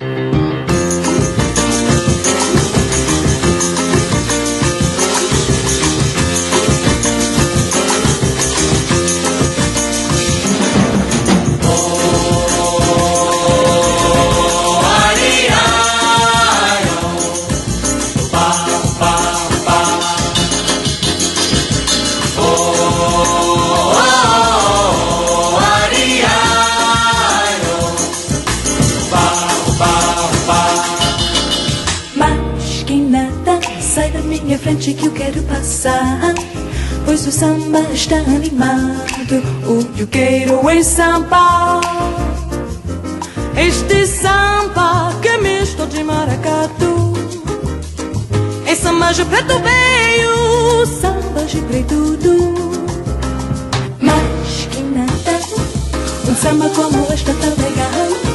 Mm-hmm. Frente que eu quero passar. Pois o samba está animado. O que eu quero é samba. Este samba que é misto de maracatu. É samba de preto veio, samba de preto tudo. Mas que nada, um samba como este é tão legal.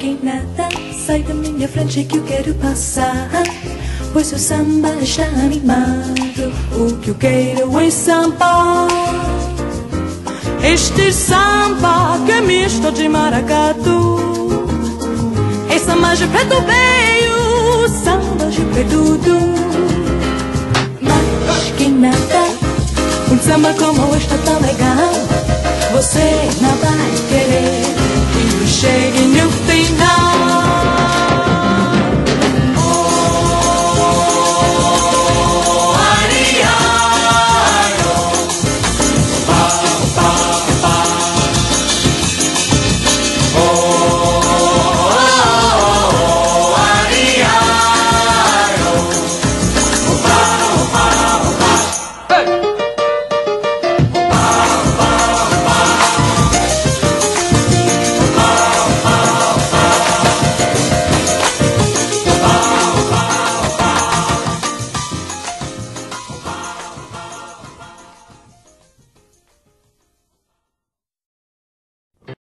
Mas que nada, sai da minha frente que eu quero passar. Pois o samba está animado. O que eu quero é samba. Este samba que é misto de maracatu. É samba de preto veio, samba de preto Mas que nada, um samba como este é tão legal. Você não